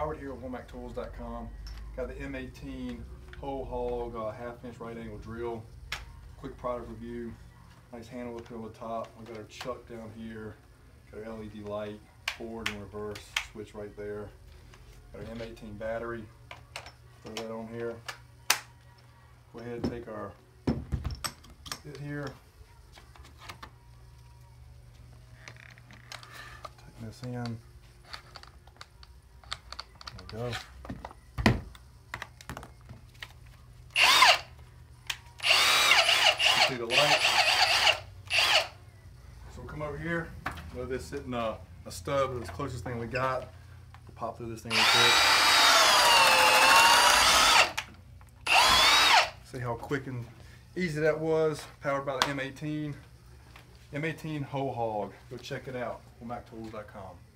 Robert here with WomackTools.com. Got the M18 Hole Hawg uh, half inch right angle drill. Quick product review. Nice handle up here on the top. We got our chuck down here. Got our LED light, forward and reverse switch right there. Got our M18 battery. Throw that on here. Go ahead and take our bit here. Tighten this in. Go. See the light. So we'll come over here. Know this sitting uh, a stub, it's the closest thing we got. We'll pop through this thing real quick. See how quick and easy that was. Powered by the M18. M18 Hole Hawg. Go check it out. WomackTools.com.